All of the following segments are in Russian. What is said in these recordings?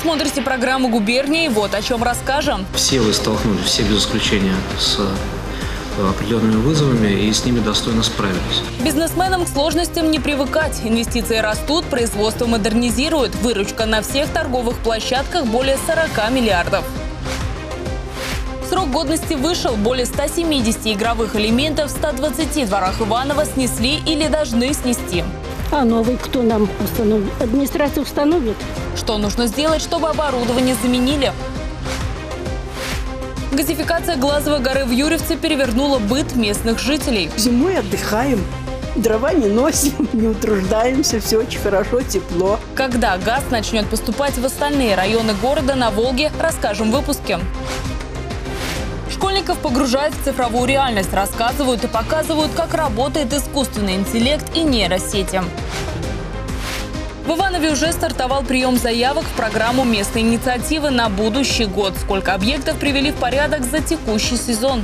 смотрите программу «Губернии». Вот о чем расскажем. Все вы столкнулись, все без исключения, с э, определенными вызовами и с ними достойно справились. Бизнесменам к сложностям не привыкать. Инвестиции растут, производство модернизируют. Выручка на всех торговых площадках более 40 миллиардов. Срок годности вышел. Более 170 игровых элементов в 120 дворах Иванова снесли или должны снести. А новый кто нам установит? Администрация установит? Что нужно сделать, чтобы оборудование заменили? Газификация Глазовой горы в Юрьевце перевернула быт местных жителей. Зимой отдыхаем, дрова не носим, не утруждаемся, все очень хорошо, тепло. Когда газ начнет поступать в остальные районы города на Волге, расскажем в выпуске. Школьников погружают в цифровую реальность, рассказывают и показывают, как работает искусственный интеллект и нейросети. В Иванове уже стартовал прием заявок в программу местной инициативы на будущий год. Сколько объектов привели в порядок за текущий сезон.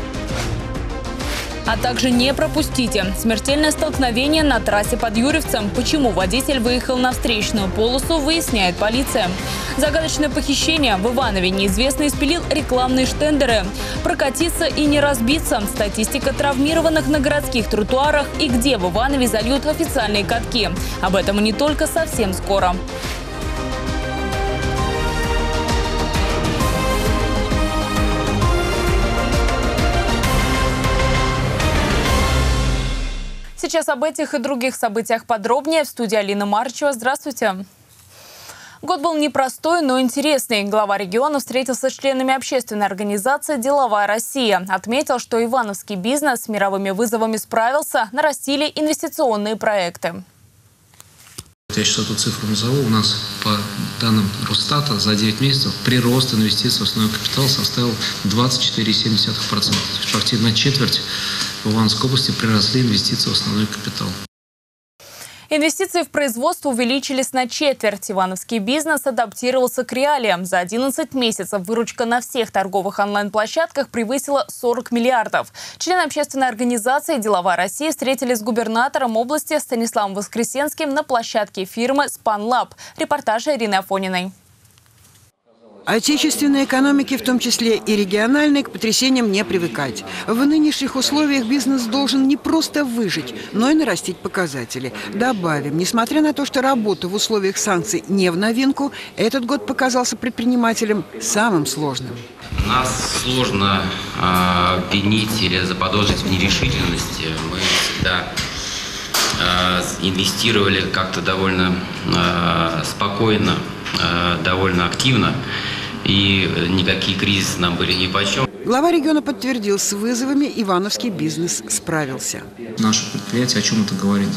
А также не пропустите. Смертельное столкновение на трассе под Юрьевцем. Почему водитель выехал на встречную полосу, выясняет полиция. Загадочное похищение. В Иванове неизвестный испилил рекламные штендеры. Прокатиться и не разбиться. Статистика травмированных на городских тротуарах и где в Иванове зальют официальные катки. Об этом и не только совсем скоро. Сейчас об этих и других событиях подробнее. В студии Алина Марчева. Здравствуйте. Год был непростой, но интересный. Глава региона встретился с членами общественной организации «Деловая Россия». Отметил, что ивановский бизнес с мировыми вызовами справился, нарастили инвестиционные проекты. Я сейчас эту цифру назову. У нас по данным Росстата за 9 месяцев прирост инвестиций в основной капитал составил 24,7%. То на четверть в Ивановской области приросли инвестиции в основной капитал. Инвестиции в производство увеличились на четверть. Ивановский бизнес адаптировался к реалиям. За 11 месяцев выручка на всех торговых онлайн-площадках превысила 40 миллиардов. Члены общественной организации «Деловая Россия» встретились с губернатором области Станиславом Воскресенским на площадке фирмы «Спанлаб». Репортаж Ирины Афониной. Отечественной экономике, в том числе и региональной, к потрясениям не привыкать. В нынешних условиях бизнес должен не просто выжить, но и нарастить показатели. Добавим, несмотря на то, что работа в условиях санкций не в новинку, этот год показался предпринимателям самым сложным. Нас сложно э, обвинить или заподозрить в нерешительности. Мы всегда э, инвестировали как-то довольно э, спокойно, довольно активно и никакие кризисы нам были ни по чем. Глава региона подтвердил, с вызовами ивановский бизнес справился. Наше предприятие о чем это говорит?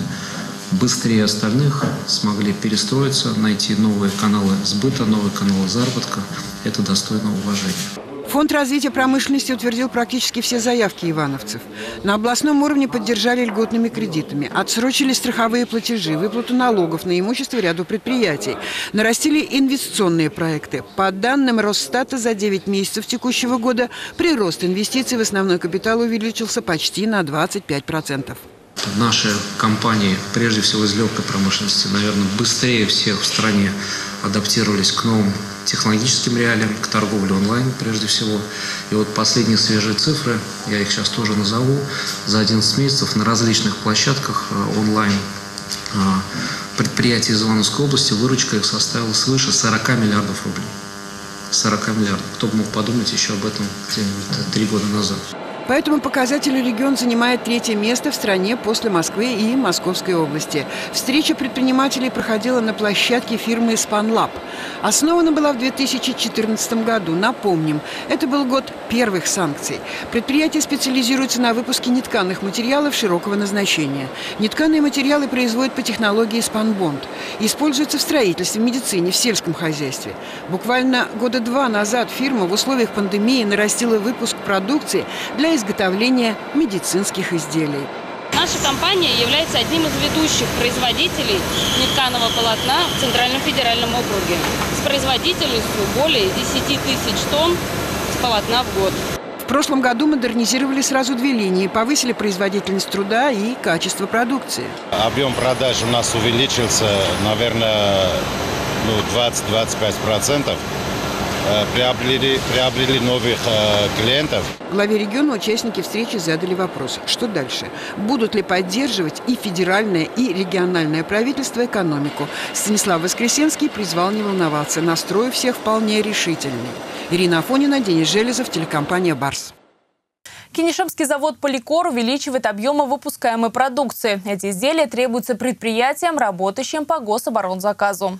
Быстрее остальных смогли перестроиться, найти новые каналы сбыта, новые каналы заработка. Это достойно уважения. Фонд развития промышленности утвердил практически все заявки ивановцев. На областном уровне поддержали льготными кредитами, отсрочили страховые платежи, выплату налогов на имущество ряду предприятий, нарастили инвестиционные проекты. По данным Росстата, за 9 месяцев текущего года прирост инвестиций в основной капитал увеличился почти на 25%. Наши компании, прежде всего из легкой промышленности, наверное, быстрее всех в стране адаптировались к новым технологическим реалиям, к торговле онлайн прежде всего. И вот последние свежие цифры, я их сейчас тоже назову, за 11 месяцев на различных площадках э, онлайн э, предприятий из Ивановской области выручка их составила свыше 40 миллиардов рублей. 40 миллиардов. Кто бы мог подумать еще об этом три года назад. По этому показателю регион занимает третье место в стране после Москвы и Московской области. Встреча предпринимателей проходила на площадке фирмы «Спанлаб». Основана была в 2014 году. Напомним, это был год первых санкций. Предприятие специализируется на выпуске нетканых материалов широкого назначения. Нетканые материалы производят по технологии «Спанбонд». Используются в строительстве, медицине, в сельском хозяйстве. Буквально года два назад фирма в условиях пандемии нарастила выпуск продукции для изготовления медицинских изделий. Наша компания является одним из ведущих производителей нетканого полотна в Центральном федеральном округе с производительностью более 10 тысяч тонн полотна в год. В прошлом году модернизировали сразу две линии, повысили производительность труда и качество продукции. Объем продаж у нас увеличился, наверное, ну, 20-25% Э, приобрели, приобрели новых э, клиентов. Главе региона участники встречи задали вопрос, что дальше? Будут ли поддерживать и федеральное, и региональное правительство экономику? Станислав Воскресенский призвал не волноваться, настрой всех вполне решительный. Ирина Афонина, Денис Железов, телекомпания «Барс». Кинешемский завод «Поликор» увеличивает объемы выпускаемой продукции. Эти изделия требуются предприятиям, работающим по гособоронзаказу.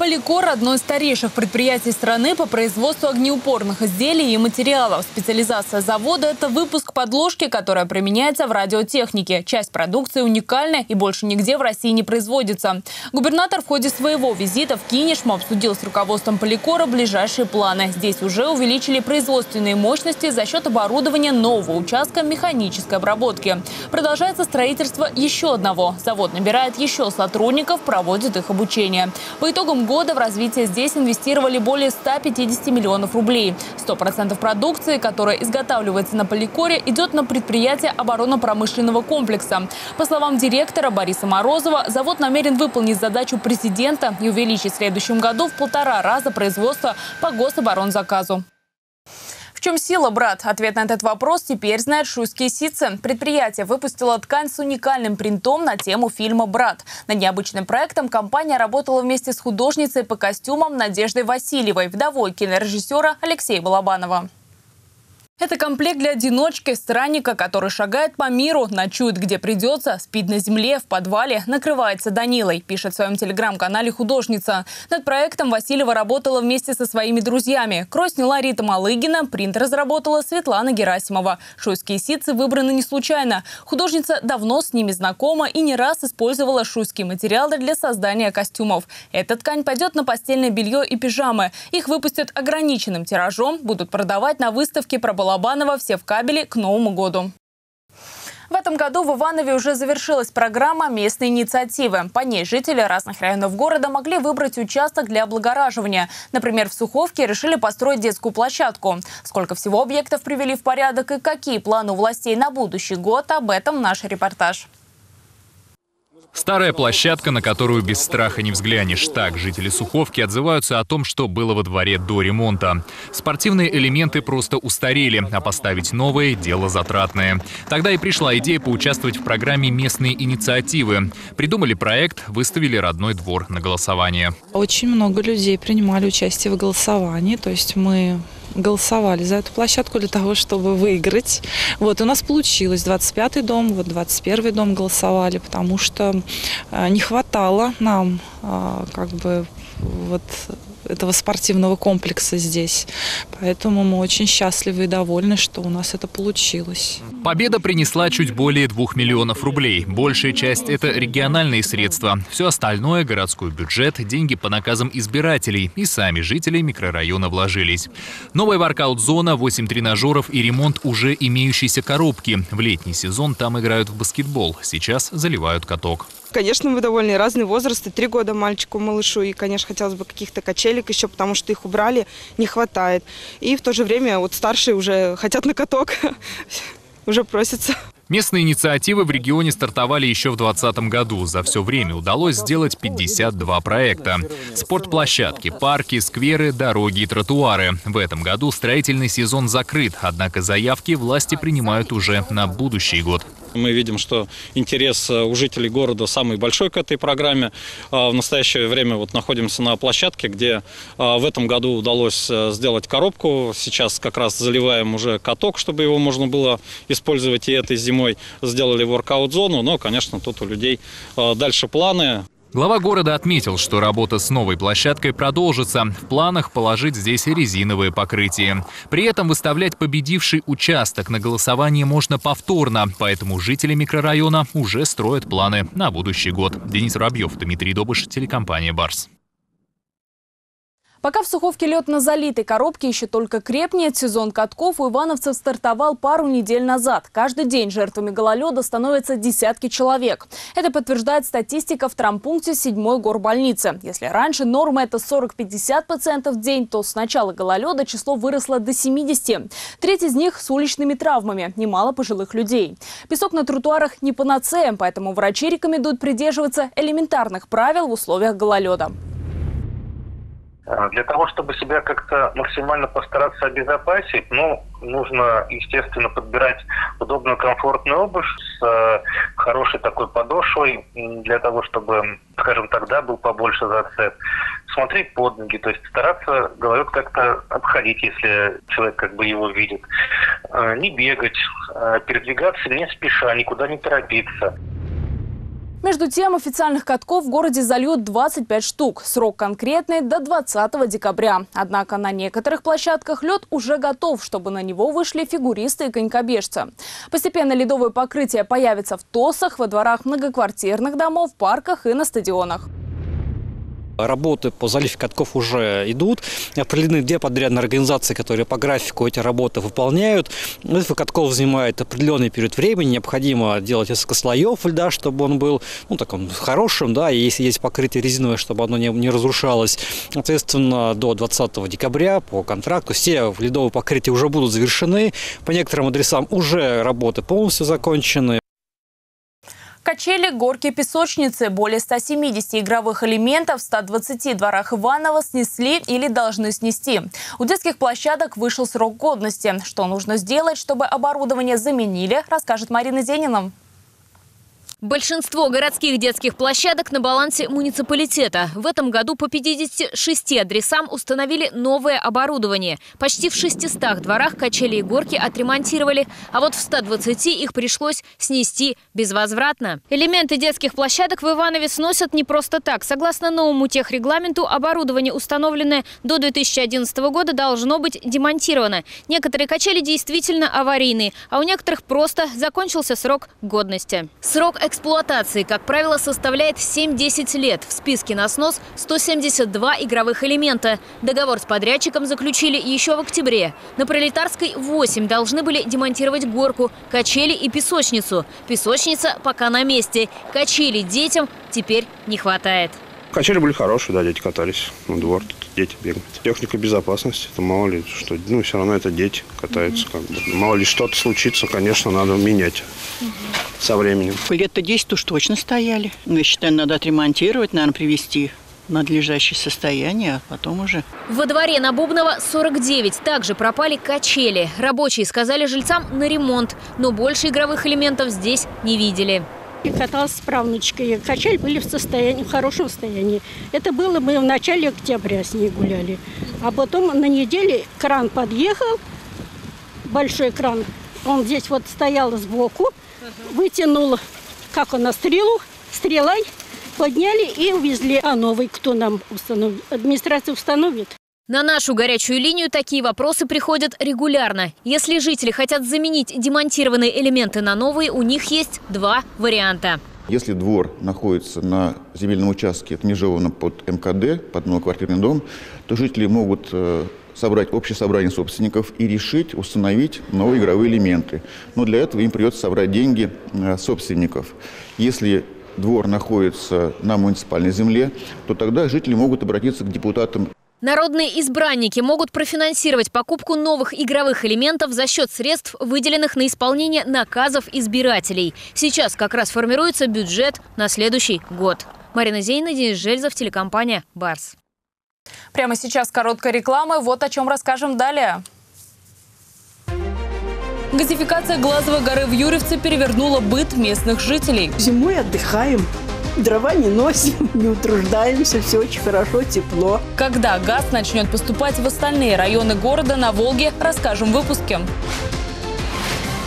Поликор – одно из старейших предприятий страны по производству огнеупорных изделий и материалов. Специализация завода – это выпуск подложки, которая применяется в радиотехнике. Часть продукции уникальна и больше нигде в России не производится. Губернатор в ходе своего визита в Кинешму обсудил с руководством Поликора ближайшие планы. Здесь уже увеличили производственные мощности за счет оборудования нового участка механической обработки. Продолжается строительство еще одного. Завод набирает еще сотрудников, проводит их обучение. По итогам года в развитие здесь инвестировали более 150 миллионов рублей. 100% продукции, которая изготавливается на Поликоре, идет на предприятие оборонно-промышленного комплекса. По словам директора Бориса Морозова, завод намерен выполнить задачу президента и увеличить в следующем году в полтора раза производство по гособоронзаказу. В чем сила, брат? Ответ на этот вопрос теперь знает шуйские сицы. Предприятие выпустило ткань с уникальным принтом на тему фильма «Брат». Над необычным проектом компания работала вместе с художницей по костюмам Надеждой Васильевой, вдовой кинорежиссера Алексея Балабанова. Это комплект для одиночки, странника, который шагает по миру, ночует где придется, спит на земле, в подвале, накрывается Данилой, пишет в своем телеграм-канале художница. Над проектом Васильева работала вместе со своими друзьями. Крой сняла Рита Малыгина, принт разработала Светлана Герасимова. Шуйские ситцы выбраны не случайно. Художница давно с ними знакома и не раз использовала шуйские материалы для создания костюмов. Эта ткань пойдет на постельное белье и пижамы. Их выпустят ограниченным тиражом, будут продавать на выставке про Балабанова «Все в кабеле» к Новому году. В этом году в Иванове уже завершилась программа местной инициативы. По ней жители разных районов города могли выбрать участок для облагораживания. Например, в Суховке решили построить детскую площадку. Сколько всего объектов привели в порядок и какие планы у властей на будущий год, об этом наш репортаж. Старая площадка, на которую без страха не взглянешь. Так жители Суховки отзываются о том, что было во дворе до ремонта. Спортивные элементы просто устарели, а поставить новые – дело затратное. Тогда и пришла идея поучаствовать в программе местные инициативы. Придумали проект, выставили родной двор на голосование. Очень много людей принимали участие в голосовании, то есть мы голосовали за эту площадку для того, чтобы выиграть. Вот, у нас получилось. 25-й дом, вот 21-й дом голосовали, потому что э, не хватало нам э, как бы вот этого спортивного комплекса здесь. Поэтому мы очень счастливы и довольны, что у нас это получилось. Победа принесла чуть более двух миллионов рублей. Большая часть – это региональные средства. Все остальное – городской бюджет, деньги по наказам избирателей. И сами жители микрорайона вложились. Новая воркаут-зона, 8 тренажеров и ремонт уже имеющейся коробки. В летний сезон там играют в баскетбол. Сейчас заливают каток. Конечно, мы довольны. Разные возрасты. Три года мальчику, малышу. И, конечно, хотелось бы каких-то качелек еще, потому что их убрали, не хватает. И в то же время вот старшие уже хотят на каток, уже просятся. Местные инициативы в регионе стартовали еще в 2020 году. За все время удалось сделать 52 проекта. Спортплощадки, парки, скверы, дороги и тротуары. В этом году строительный сезон закрыт, однако заявки власти принимают уже на будущий год. Мы видим, что интерес э, у жителей города самый большой к этой программе. А, в настоящее время вот находимся на площадке, где а, в этом году удалось э, сделать коробку. Сейчас как раз заливаем уже каток, чтобы его можно было использовать и этой зимой. Сделали воркаут-зону, но, конечно, тут у людей а, дальше планы. Глава города отметил, что работа с новой площадкой продолжится. В планах положить здесь резиновые покрытия. При этом выставлять победивший участок на голосование можно повторно, поэтому жители микрорайона уже строят планы на будущий год. Денис Рабьев, Дмитрий Добыш, телекомпания «Барс». Пока в Суховке лед на залитой коробке еще только крепнет, сезон катков у ивановцев стартовал пару недель назад. Каждый день жертвами гололеда становятся десятки человек. Это подтверждает статистика в травмпункте 7-й горбольницы. Если раньше норма это 40-50 пациентов в день, то с начала гололеда число выросло до 70. Треть из них с уличными травмами, немало пожилых людей. Песок на тротуарах не панацея, поэтому врачи рекомендуют придерживаться элементарных правил в условиях гололеда. А, для того, чтобы себя как-то максимально постараться обезопасить, ну, нужно, естественно, подбирать удобную, комфортную обувь с э, хорошей такой подошвой, для того, чтобы, скажем так, да, был побольше зацеп. Смотреть под ноги, то есть стараться гололед как-то обходить, если человек как бы его видит. Э, не бегать, э, передвигаться не спеша, никуда не торопиться. Между тем, официальных катков в городе зальют 25 штук. Срок конкретный до 20 декабря. Однако на некоторых площадках лед уже готов, чтобы на него вышли фигуристы и конькобежцы. Постепенно ледовое покрытие появится в ТОСах, во дворах многоквартирных домов, парках и на стадионах. Работы по заливке катков уже идут. Определены две подрядные организации, которые по графику эти работы выполняют. Заливка катков занимает определенный период времени. Необходимо делать несколько слоев льда, чтобы он был ну, таком, хорошим. Да, и если есть покрытие резиновое, чтобы оно не, не разрушалось. Соответственно, до 20 декабря по контракту все ледовые покрытия уже будут завершены. По некоторым адресам уже работы полностью закончены. Качели, горки, песочницы. Более 170 игровых элементов в 120 дворах Иванова снесли или должны снести. У детских площадок вышел срок годности. Что нужно сделать, чтобы оборудование заменили, расскажет Марина Зенина. Большинство городских детских площадок на балансе муниципалитета. В этом году по 56 адресам установили новое оборудование. Почти в 600 дворах качели и горки отремонтировали, а вот в 120 их пришлось снести безвозвратно. Элементы детских площадок в Иванове сносят не просто так. Согласно новому техрегламенту, оборудование, установленное до 2011 года, должно быть демонтировано. Некоторые качели действительно аварийные, а у некоторых просто закончился срок годности. Срок эксплуатации, как правило, составляет 7-10 лет. В списке на снос 172 игровых элемента. Договор с подрядчиком заключили еще в октябре. На Пролетарской 8 должны были демонтировать горку, качели и песочницу. Песочница пока на месте. Качели детям теперь не хватает. Качели были хорошие, да, дети катались на двор, тут дети бегают. Техника безопасности, это мало ли что, ну, все равно это дети катаются, угу. как бы. Мало ли что-то случится, конечно, надо менять угу. со временем. Лет-то 10 уж точно стояли. Ну, я считаю, надо отремонтировать, наверное, привести надлежащее состояние, а потом уже. Во дворе на Бубнова 49 также пропали качели. Рабочие сказали жильцам на ремонт, но больше игровых элементов здесь не видели. И каталась с правнучкой. Качели были в состоянии, в хорошем состоянии. Это было мы в начале октября с ней гуляли. А потом на неделе кран подъехал, большой кран. Он здесь вот стоял сбоку, вытянул, как он, стрелу, стрелой подняли и увезли. А новый кто нам установит? Администрация установит. На нашу горячую линию такие вопросы приходят регулярно. Если жители хотят заменить демонтированные элементы на новые, у них есть два варианта. Если двор находится на земельном участке, отмежеванном под МКД, под многоквартирный дом, то жители могут э, собрать общее собрание собственников и решить установить новые игровые элементы. Но для этого им придется собрать деньги э, собственников. Если двор находится на муниципальной земле, то тогда жители могут обратиться к депутатам Народные избранники могут профинансировать покупку новых игровых элементов за счет средств, выделенных на исполнение наказов избирателей. Сейчас как раз формируется бюджет на следующий год. Марина Зейна, Денис Жельзов, телекомпания «Барс». Прямо сейчас короткая реклама. Вот о чем расскажем далее. Газификация Глазовой горы в Юрьевце перевернула быт местных жителей. Зимой отдыхаем, дрова не носим, не утруждаемся, все очень хорошо, тепло. Когда газ начнет поступать в остальные районы города на Волге, расскажем в выпуске.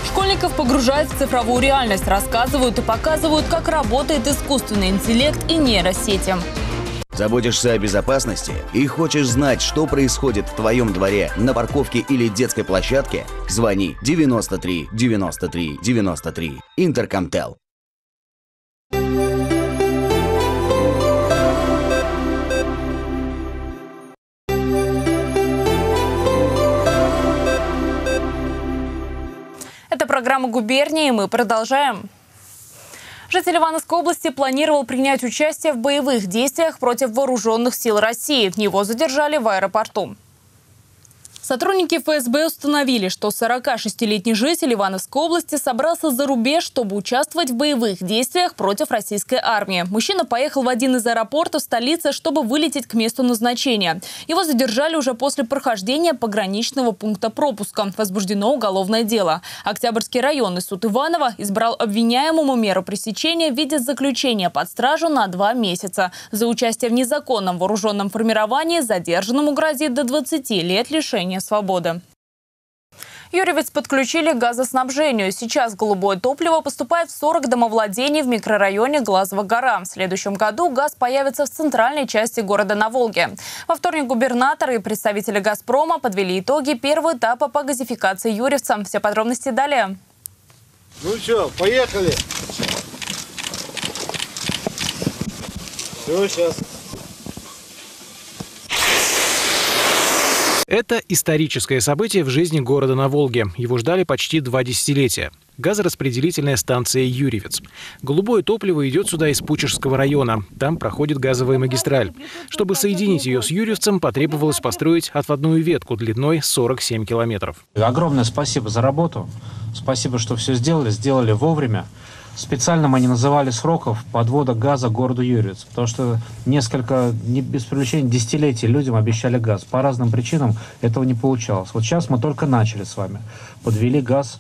Школьников погружают в цифровую реальность, рассказывают и показывают, как работает искусственный интеллект и нейросети. Заботишься о безопасности и хочешь знать, что происходит в твоем дворе, на парковке или детской площадке? Звони 93 93 93 Интеркомтел. «Губернии». Мы продолжаем. Житель Ивановской области планировал принять участие в боевых действиях против вооруженных сил России. Его задержали в аэропорту. Сотрудники ФСБ установили, что 46-летний житель Ивановской области собрался за рубеж, чтобы участвовать в боевых действиях против российской армии. Мужчина поехал в один из аэропортов столицы, чтобы вылететь к месту назначения. Его задержали уже после прохождения пограничного пункта пропуска. Возбуждено уголовное дело. Октябрьский районный суд Иванова избрал обвиняемому меру пресечения в виде заключения под стражу на два месяца. За участие в незаконном вооруженном формировании задержанному грозит до 20 лет лишения лишения свободы. Юрьевец подключили к газоснабжению. Сейчас голубое топливо поступает в 40 домовладений в микрорайоне Глазова гора. В следующем году газ появится в центральной части города на Волге. Во вторник губернатор и представители «Газпрома» подвели итоги первого этапа по газификации Юрьевца. Все подробности далее. Ну что, поехали. Все, сейчас Это историческое событие в жизни города на Волге. Его ждали почти два десятилетия. Газораспределительная станция «Юрьевец». Голубое топливо идет сюда из Пучежского района. Там проходит газовая магистраль. Чтобы соединить ее с Юрьевцем, потребовалось построить отводную ветку длиной 47 километров. Огромное спасибо за работу. Спасибо, что все сделали, сделали вовремя. Специально мы не называли сроков подвода газа городу Юрьевец, потому что несколько, не без привлечения, десятилетий людям обещали газ. По разным причинам этого не получалось. Вот сейчас мы только начали с вами. Подвели газ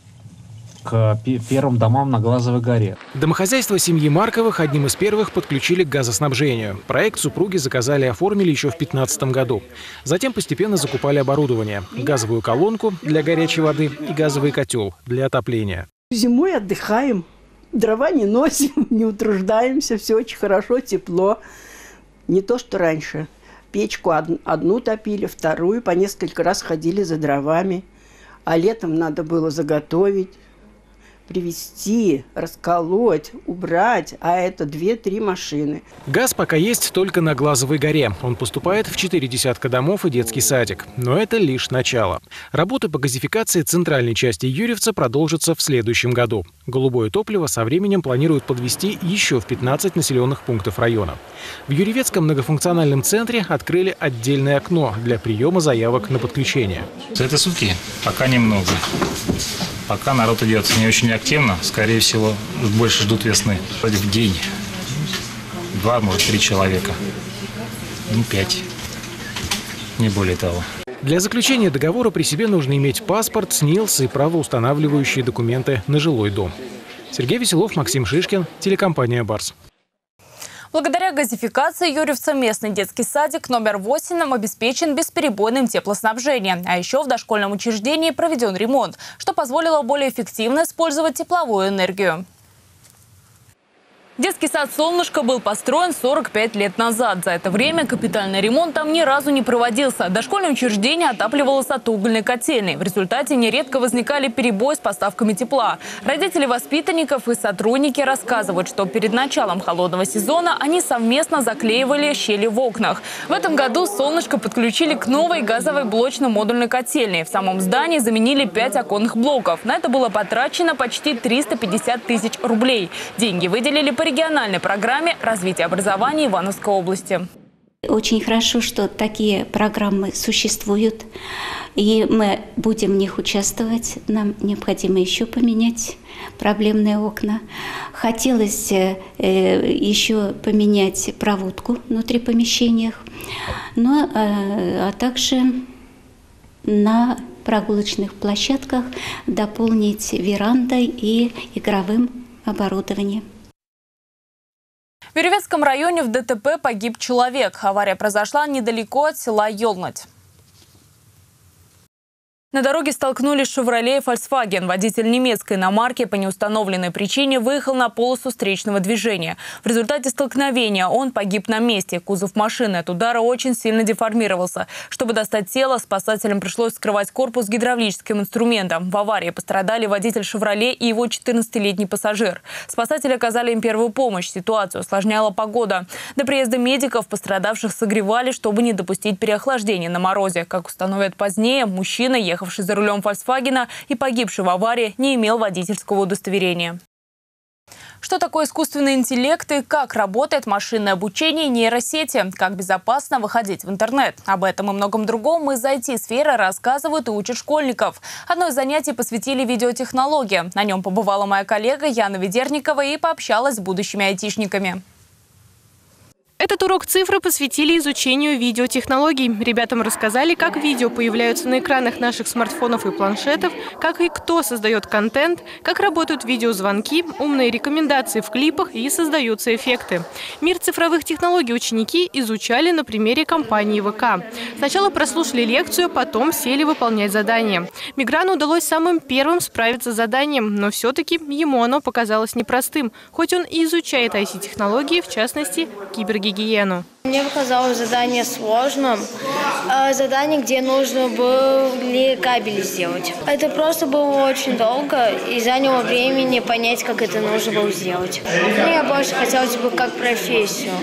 к первым домам на Глазовой горе. Домохозяйство семьи Марковых одним из первых подключили к газоснабжению. Проект супруги заказали и оформили еще в 2015 году. Затем постепенно закупали оборудование. Газовую колонку для горячей воды и газовый котел для отопления. Зимой отдыхаем, дрова не носим, не утруждаемся, все очень хорошо, тепло. Не то, что раньше. Печку одну топили, вторую, по несколько раз ходили за дровами. А летом надо было заготовить, привезти, расколоть, убрать, а это две-три машины. Газ пока есть только на Глазовой горе. Он поступает в четыре десятка домов и детский садик. Но это лишь начало. Работы по газификации центральной части Юрьевца продолжатся в следующем году. Голубое топливо со временем планируют подвести еще в 15 населенных пунктов района. В Юрьевецком многофункциональном центре открыли отдельное окно для приема заявок на подключение. За это сутки пока немного. Пока народ идет не очень активно, скорее всего, больше ждут весны. В день два, может, три человека. Ну, пять. Не более того. Для заключения договора при себе нужно иметь паспорт, СНИЛС и правоустанавливающие документы на жилой дом. Сергей Веселов, Максим Шишкин, телекомпания «Барс». Благодаря газификации Юрьевца местный детский садик номер 8 обеспечен бесперебойным теплоснабжением. А еще в дошкольном учреждении проведен ремонт, что позволило более эффективно использовать тепловую энергию. Детский сад «Солнышко» был построен 45 лет назад. За это время капитальный ремонт там ни разу не проводился. Дошкольное учреждение отапливалось от угольной котельной. В результате нередко возникали перебои с поставками тепла. Родители воспитанников и сотрудники рассказывают, что перед началом холодного сезона они совместно заклеивали щели в окнах. В этом году «Солнышко» подключили к новой газовой блочно-модульной котельной. В самом здании заменили 5 оконных блоков. На это было потрачено почти 350 тысяч рублей. Деньги выделили по региональной программе развития образования Ивановской области. Очень хорошо, что такие программы существуют, и мы будем в них участвовать. Нам необходимо еще поменять проблемные окна. Хотелось э, еще поменять проводку внутри помещениях, э, а также на прогулочных площадках дополнить верандой и игровым оборудованием. В Юрьевецком районе в ДТП погиб человек. Авария произошла недалеко от села Елнать. На дороге столкнулись «Шевроле» и «Фольксваген». Водитель немецкой иномарки по неустановленной причине выехал на полосу встречного движения. В результате столкновения он погиб на месте. Кузов машины от удара очень сильно деформировался. Чтобы достать тело, спасателям пришлось скрывать корпус гидравлическим инструментом. В аварии пострадали водитель «Шевроле» и его 14-летний пассажир. Спасатели оказали им первую помощь. Ситуацию осложняла погода. До приезда медиков пострадавших согревали, чтобы не допустить переохлаждения на морозе. Как установят позднее, мужчина ехал ехавший за рулем «Фольксвагена» и погибший в аварии, не имел водительского удостоверения. Что такое искусственный интеллект и как работает машинное обучение нейросети? Как безопасно выходить в интернет? Об этом и многом другом из IT-сферы рассказывают и учат школьников. Одно из занятий посвятили видеотехнологии. На нем побывала моя коллега Яна Ведерникова и пообщалась с будущими айтишниками. Этот урок цифры посвятили изучению видеотехнологий. Ребятам рассказали, как видео появляются на экранах наших смартфонов и планшетов, как и кто создает контент, как работают видеозвонки, умные рекомендации в клипах и создаются эффекты. Мир цифровых технологий ученики изучали на примере компании ВК. Сначала прослушали лекцию, потом сели выполнять задание. Миграну удалось самым первым справиться с заданием, но все-таки ему оно показалось непростым, хоть он и изучает IC-технологии, в частности, кибергигиену гигиену. Мне показалось задание сложным. А, задание, где нужно было кабель сделать. Это просто было очень долго и заняло времени понять, как это нужно было сделать. Мне больше хотелось бы как профессию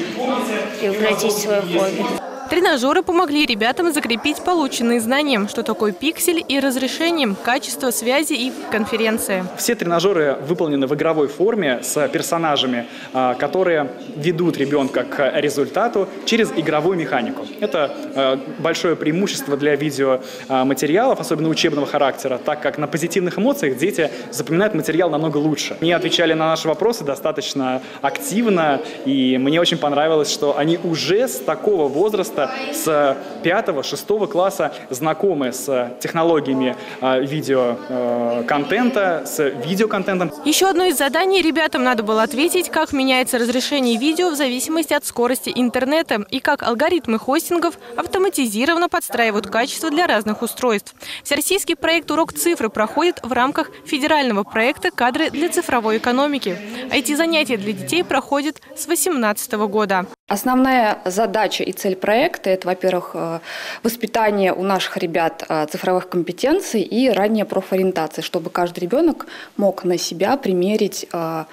превратить в свое хобби. Тренажеры помогли ребятам закрепить полученные знания, что такое пиксель и разрешение, качество связи и конференции. Все тренажеры выполнены в игровой форме с персонажами, а, которые ведут ребенка к результату через игровую механику. Это а, большое преимущество для видеоматериалов, особенно учебного характера, так как на позитивных эмоциях дети запоминают материал намного лучше. Они отвечали на наши вопросы достаточно активно, и мне очень понравилось, что они уже с такого возраста ребята с 5-6 класса знакомы с технологиями а, видеоконтента, с видеоконтентом. Еще одно из заданий ребятам надо было ответить, как меняется разрешение видео в зависимости от скорости интернета и как алгоритмы хостингов автоматизированно подстраивают качество для разных устройств. Всероссийский проект «Урок цифры» проходит в рамках федерального проекта «Кадры для цифровой экономики». Эти занятия для детей проходят с 2018 года. Основная задача и цель проекта – это, во-первых, э, воспитание у наших ребят э, цифровых компетенций и ранняя профориентация, чтобы каждый ребенок мог на себя примерить э,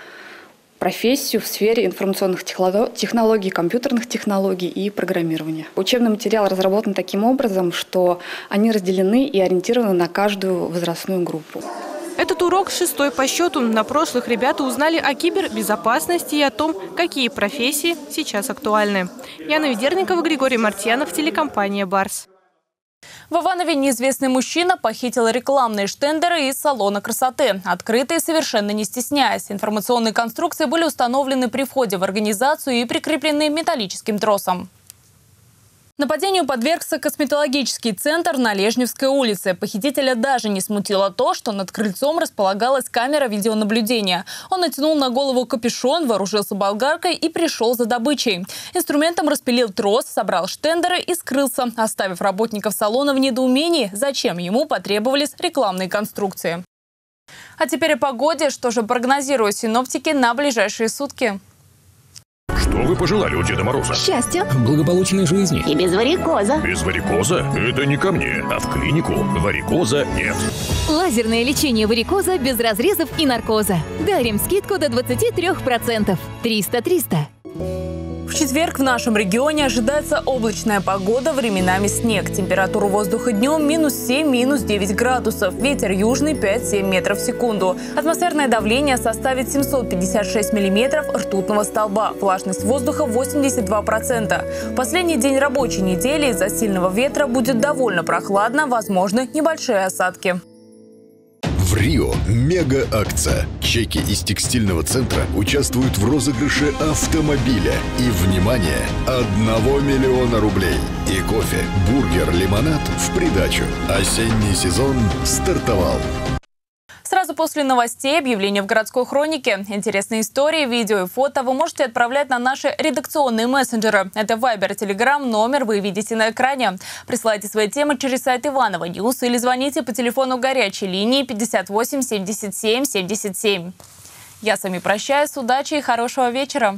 профессию в сфере информационных технологий, компьютерных технологий и программирования. Учебный материал разработан таким образом, что они разделены и ориентированы на каждую возрастную группу. Урок шестой по счету. На прошлых ребята узнали о кибербезопасности и о том, какие профессии сейчас актуальны. Яна Ведерникова, Григорий Мартьянов, телекомпания «Барс». В Иванове неизвестный мужчина похитил рекламные штендеры из салона красоты. Открытые, совершенно не стесняясь. Информационные конструкции были установлены при входе в организацию и прикреплены металлическим тросом. Нападению подвергся косметологический центр на Лежневской улице. Похитителя даже не смутило то, что над крыльцом располагалась камера видеонаблюдения. Он натянул на голову капюшон, вооружился болгаркой и пришел за добычей. Инструментом распилил трос, собрал штендеры и скрылся, оставив работников салона в недоумении, зачем ему потребовались рекламные конструкции. А теперь о погоде. Что же прогнозируют синоптики на ближайшие сутки? Что вы пожелали у Деда Мороза? Счастья. Благополучной жизни. И без варикоза. Без варикоза? Это не ко мне, а в клинику. Варикоза нет. Лазерное лечение варикоза без разрезов и наркоза. Дарим скидку до 23%. 300-300 четверг в нашем регионе ожидается облачная погода, временами снег. Температура воздуха днем минус 7, минус 9 градусов. Ветер южный 5-7 метров в секунду. Атмосферное давление составит 756 миллиметров ртутного столба. Влажность воздуха 82%. В последний день рабочей недели из-за сильного ветра будет довольно прохладно, возможны небольшие осадки. В Рио мега-акция. Чеки из текстильного центра участвуют в розыгрыше автомобиля. И, внимание, одного миллиона рублей. И кофе, бургер, лимонад в придачу. Осенний сезон стартовал. Сразу после новостей объявления в городской хронике. Интересные истории, видео и фото вы можете отправлять на наши редакционные мессенджеры. Это Viber, Telegram, номер вы видите на экране. Присылайте свои темы через сайт Иваново News или звоните по телефону горячей линии 58 77 77. Я с вами прощаюсь. Удачи и хорошего вечера.